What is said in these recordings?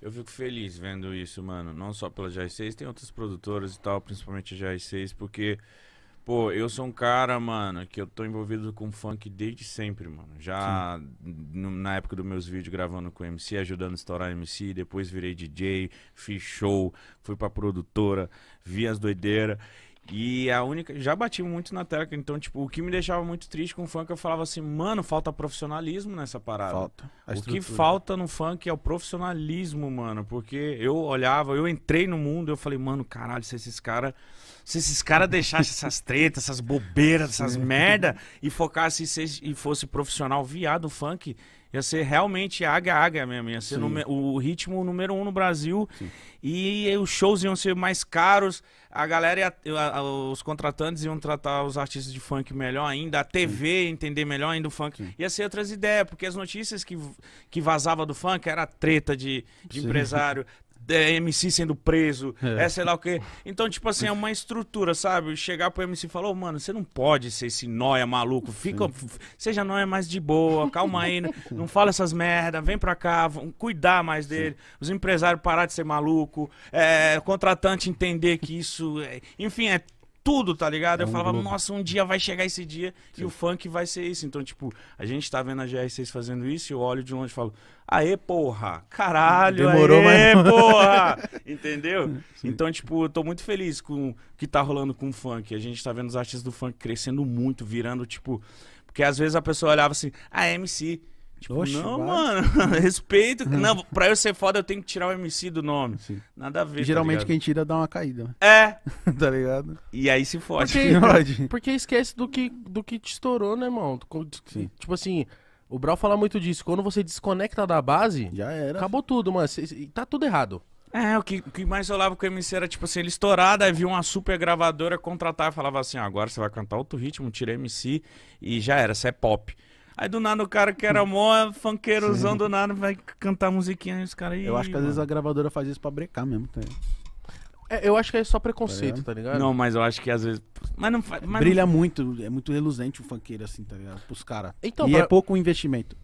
Eu fico feliz vendo isso, mano. Não só pela GR6, tem outras produtoras e tal, principalmente a GR6, porque, pô, eu sou um cara, mano, que eu tô envolvido com funk desde sempre, mano. Já no- na época dos meus vídeos gravando com MC, ajudando a estourar MC, depois virei DJ, fiz show, fui pra produtora, vi as doideiras. E a única. Já bati muito na tecla, então, tipo, o que me deixava muito triste com o funk, eu falava assim, mano, falta profissionalismo nessa parada. falta. A O que falta no funk é o profissionalismo, mano. Porque eu olhava, eu entrei no mundo, eu falei, mano, caralho, se esses caras. Se esses caras deixassem essas tretas, essas bobeiras, essas merda, e focassem se- e fosse profissional viado funk, ia ser realmente águia-águia mesmo. Ia ser Sim. nume- o ritmo número um no Brasil. Sim. E os shows iam ser mais caros, a galera, ia- a- a- os contratantes iam tratar os artistas de funk melhor ainda, a TV ia entender melhor ainda o funk. Sim. Ia ser outras ideias, porque as notícias que, que vazava do funk era treta de, de Sim. empresário. é, MC sendo preso, É. é. sei lá o quê. Então, tipo assim, é uma estrutura, sabe? Chegar pro MC e falar, ô, mano, você não pode ser esse nóia maluco. Fica, seja nóia mais de boa, calma aí, né? não fala essas merda, vem pra cá, vamos cuidar mais dele. Os empresários parar de ser maluco, é, o contratante entender que isso, é- enfim, é tudo, tá ligado? É Eu falava, grupo. nossa, um dia vai chegar esse dia e Sim. o funk vai ser isso. Então, tipo, a gente tá vendo a GR6 fazendo isso e eu olho de longe e falo, aê, porra, caralho, Demorou, aê, mas- porra, entendeu? Sim. Então, tipo, eu tô muito feliz com o que tá rolando com o funk. A gente tá vendo os artistas do funk crescendo muito, virando, tipo, porque às vezes a pessoa olhava assim, ah, é MC. Tipo, Oxe, não, vai. mano, respeito. Não, pra eu ser foda, eu tenho que tirar o MC do nome. Sim. Nada a ver. E geralmente tá quem tira dá uma caída, né? É, tá ligado? e aí se fode. Porque-. Porque esquece do que, do que te estourou, né, irmão? Co- Sim. Tipo assim, o Brau fala muito disso. Quando você desconecta da base, Já era. acabou tudo, mano. Tá tudo errado. É, o que, o que mais rolava com o MC era, tipo assim, ele estourado, aí viu uma super gravadora contratar e falava assim, ah, agora você vai cantar outro ritmo, tira MC e já era, você é pop. Aí do nada o cara que era mó funkeirozão do nada vai cantar musiquinha e os caras aí. Eu acho que às vezes a gravadora faz isso pra brecar mesmo. Tá? É, eu acho que é só preconceito, Tá tá ligado? Não, mas eu acho que às vezes. Mas não faz. Brilha muito, é muito reluzente o funkeiro assim, tá ligado? Pros caras. Então, e pra- é pouco investimento.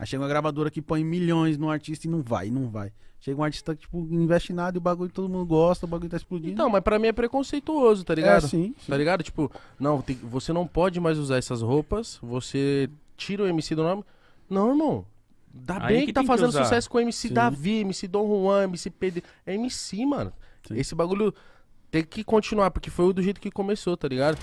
Aí chega uma gravadora que põe milhões no artista e não vai, não vai. Chega um artista que, tipo, investe nada e o bagulho todo mundo gosta, o bagulho tá explodindo. Então, mas pra mim é preconceituoso, tá é ligado? sim. sim. Tá ligado? Tipo, não, tem- você não pode mais usar essas roupas, você tira o MC do nome. Não, irmão. Dá Aí bem que que tá que fazendo usar. sucesso com o MC Sim. Davi, MC Dom Juan, MC Pedro. É MC, mano. Sim. Esse bagulho tem que continuar, porque foi do jeito que começou, tá ligado?